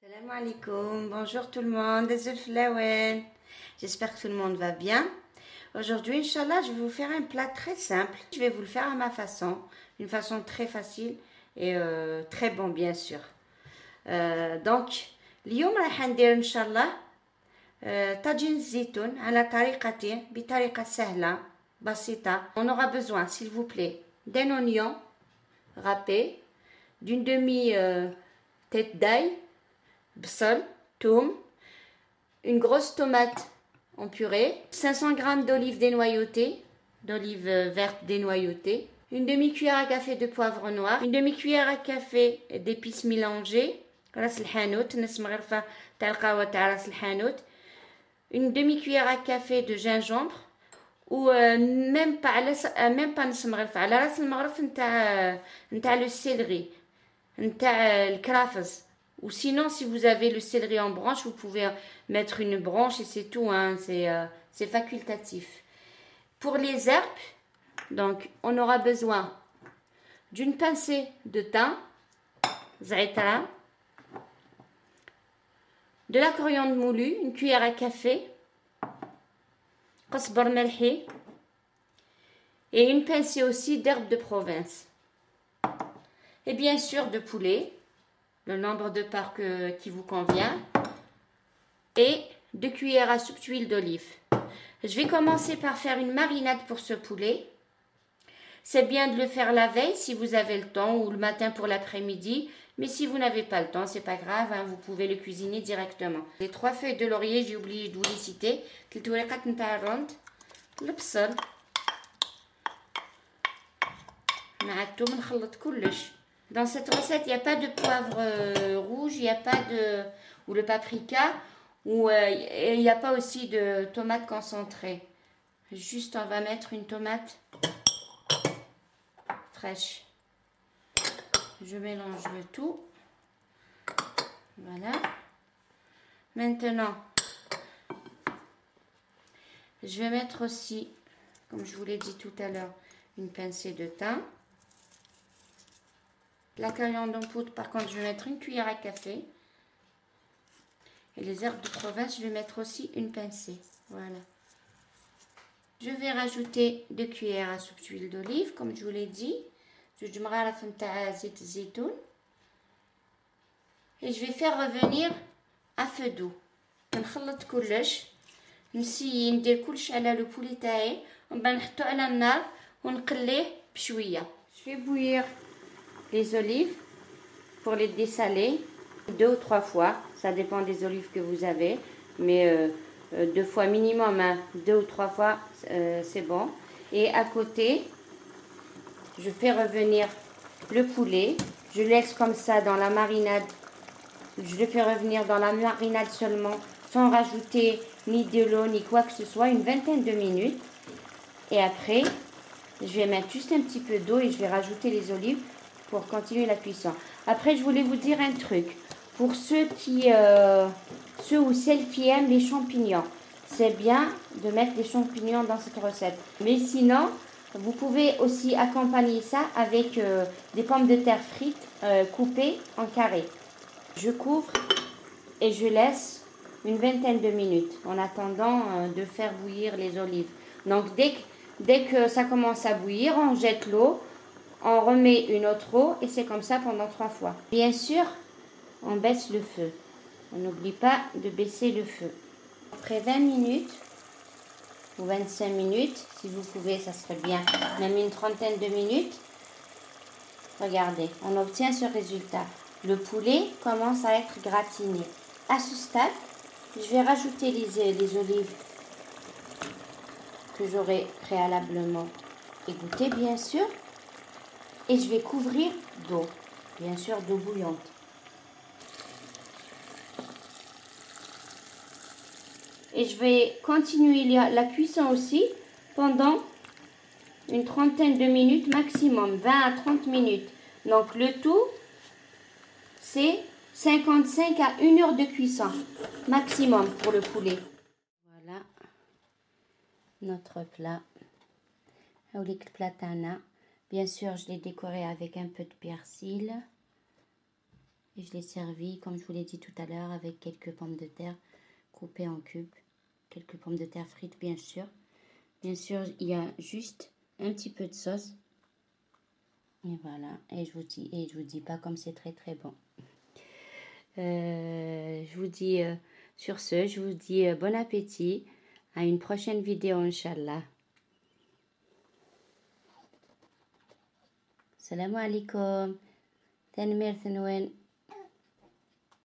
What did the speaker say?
Salam alaikum, bonjour tout le monde, J'espère que tout le monde va bien. Aujourd'hui, Inch'Allah, je vais vous faire un plat très simple. Je vais vous le faire à ma façon, une façon très facile et euh, très bon, bien sûr. Euh, donc, اليوم راح ندير ان شاء الله طاجين الزيتون على طريقتي بطريقة سهلة بسيطة. On aura besoin, s'il vous plaît, d'un oignon râpé, d'une demi euh, tête d'ail, bsol, toum, une grosse tomate en purée, 500 g d'olives dénoyautées, d'olives vertes dénoyautées, une demi-cuillère à café de poivre noir, une demi-cuillère à café d'épices mélangées, une demi-cuillère à café de gingembre ou euh, même pas même pas نص مغرفة على راس المغرف نتاع نتاع le céleri نتاع الكرافس ou sinon, si vous avez le céleri en branche, vous pouvez mettre une branche et c'est tout. Hein, euh, c'est facultatif. Pour les herbes, donc, on aura besoin d'une pincée de thym, zaitara, de la coriandre moulue, une cuillère à café, et une pincée aussi d'herbes de province. Et bien sûr de poulet, le nombre de parts qui vous convient, et deux cuillères à soupe d'huile d'olive. Je vais commencer par faire une marinade pour ce poulet. C'est bien de le faire la veille si vous avez le temps ou le matin pour l'après-midi. Mais si vous n'avez pas le temps, c'est pas grave, hein, vous pouvez le cuisiner directement. Les trois feuilles de laurier, j'ai oublié de vous les citer. Dans cette recette, il n'y a pas de poivre euh, rouge, il n'y a pas de... ou le paprika, ou euh, il n'y a pas aussi de tomate concentrée. Juste, on va mettre une tomate fraîche. Je mélange le tout. Voilà. Maintenant, je vais mettre aussi, comme je vous l'ai dit tout à l'heure, une pincée de thym. La coriandre en poudre, par contre, je vais mettre une cuillère à café. Et les herbes de province, je vais mettre aussi une pincée. Voilà. Je vais rajouter deux cuillères à soupe d'huile d'olive, comme je vous l'ai dit. Et je vais faire revenir à feu doux. كنخلط كلش نسي ندير كلش على لو بولي تاعي ومن بعد نحطو على النار ونقليه بشويه je vais bouillir les olives pour les dessaler deux ou trois fois. Ça dépend des olives que vous avez. Mais euh, euh, deux fois minimum, hein. deux ou trois fois, euh, c'est bon. Et à côté, je fais revenir le poulet. Je laisse comme ça dans la marinade. Je le fais revenir dans la marinade seulement, sans rajouter ni de l'eau, ni quoi que ce soit, une vingtaine de minutes. Et après, je vais mettre juste un petit peu d'eau et je vais rajouter les olives pour continuer la cuisson. Après, je voulais vous dire un truc. Pour ceux qui, euh, ceux ou celles qui aiment les champignons, c'est bien de mettre des champignons dans cette recette. Mais sinon, vous pouvez aussi accompagner ça avec euh, des pommes de terre frites euh, coupées en carré. Je couvre et je laisse une vingtaine de minutes en attendant de faire bouillir les olives. Donc dès dès que ça commence à bouillir, on jette l'eau on remet une autre eau et c'est comme ça pendant trois fois. Bien sûr, on baisse le feu. On n'oublie pas de baisser le feu. Après 20 minutes ou 25 minutes, si vous pouvez, ça serait bien, même une trentaine de minutes, regardez, on obtient ce résultat. Le poulet commence à être gratiné. À ce stade, je vais rajouter les, les olives que j'aurai préalablement égouttées, bien sûr et je vais couvrir d'eau, bien sûr d'eau bouillante. Et je vais continuer la cuisson aussi pendant une trentaine de minutes maximum, 20 à 30 minutes. Donc le tout, c'est 55 à 1 heure de cuisson maximum pour le poulet. Voilà notre plat. platana. Bien sûr, je l'ai décoré avec un peu de persil. Et je l'ai servi, comme je vous l'ai dit tout à l'heure, avec quelques pommes de terre coupées en cubes. Quelques pommes de terre frites, bien sûr. Bien sûr, il y a juste un petit peu de sauce. Et voilà. Et je vous dis, et je vous dis pas comme c'est très très bon. Euh, je vous dis, euh, sur ce, je vous dis euh, bon appétit. À une prochaine vidéo, Inch'Allah. Salam alaikum. Tanmir Thanwen.